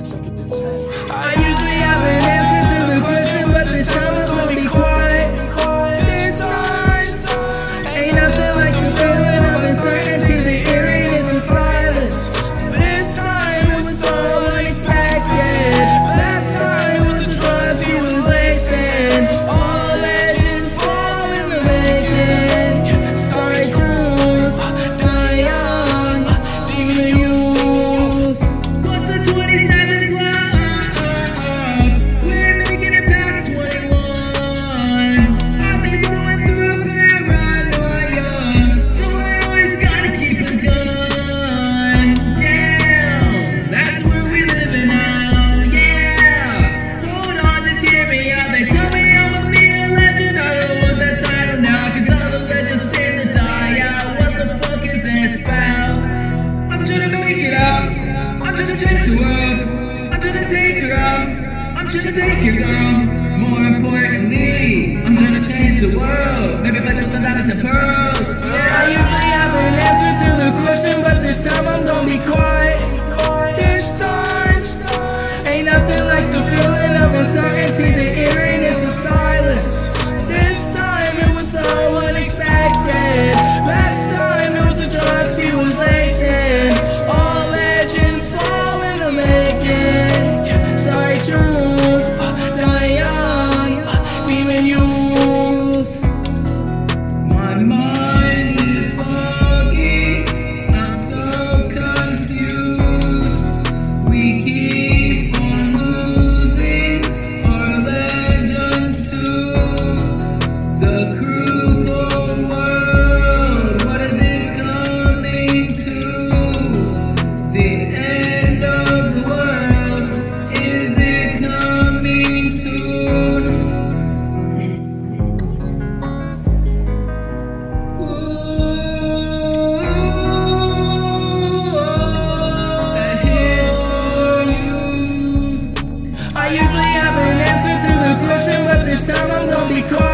I I'm trying to take your girl. More importantly, I'm to change the world. Maybe flex with some diamonds and pearls. I usually have an answer to the question, but this time I'm gonna be quiet. This time, ain't nothing like the feeling of uncertainty, time I'm gonna be quiet.